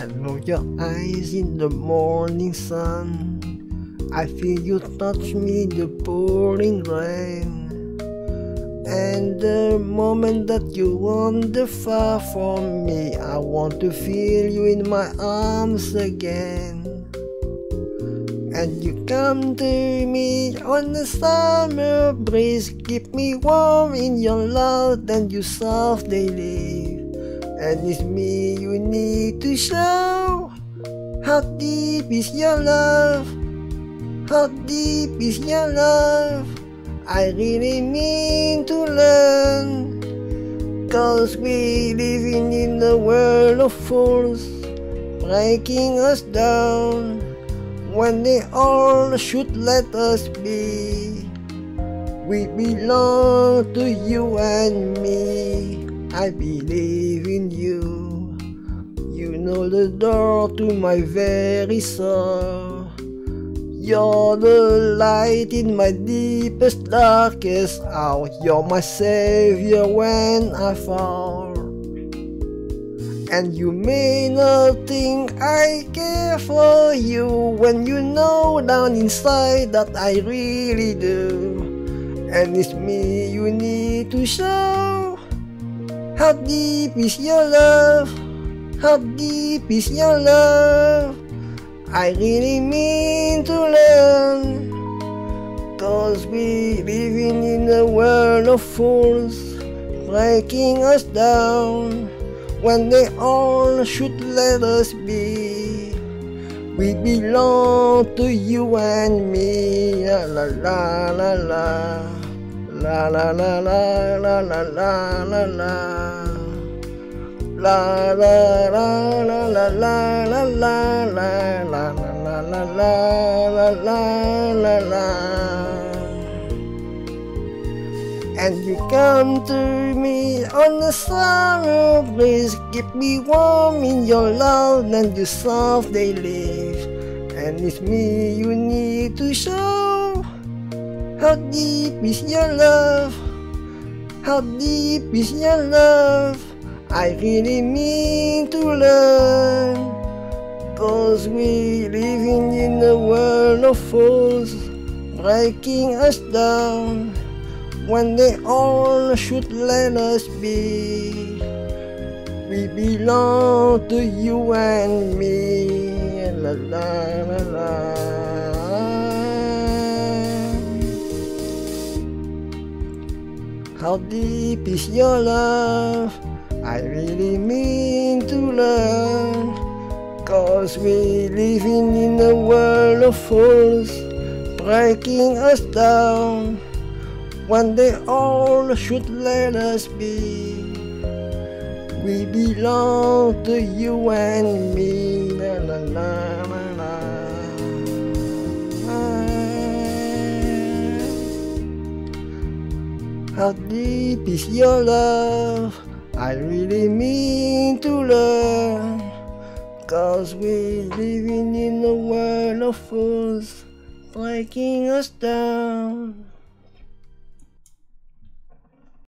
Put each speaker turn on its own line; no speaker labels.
I know your eyes in the morning sun. I feel you touch me the pouring rain. And the moment that you wander far from me, I want to feel you in my arms again. And you come to me on the summer breeze, keep me warm in your love, then you softly leave. And it's me you need to show. How deep is your love? How deep is your love? I really mean to learn. Cause we living in a world of fools, breaking us down when they all should let us be. We belong to you and me. I believe in you. You know the door to my very soul. You're the light in my deepest, darkest hour. You're my savior when I fall. And you may not think I care for you when you know down inside that I really do. And it's me you need to show. How deep is your love? How deep is your love? I really mean to learn. Cause we living in a world of fools, breaking us down when they all should let us be. We belong to you and me. La la la la la. La la la la la la la la la. La la la la la la la la la la la la la la la la and you come to me on the summer breeze, keep me warm in your love, and you softly leave. And it's me you need to show. How deep is your love? How deep is your love? I really mean to learn. Cause we living in a world of fools, breaking us down when they all should let us be. We belong to you and me. La la la la. How deep is your love? I really mean to learn. Cause we living in a world of fools, breaking us down when they all should let us be. We belong to you and me. La, la, la, How deep is your love? I really mean to learn. Cause we're living in a world of fools, breaking us down.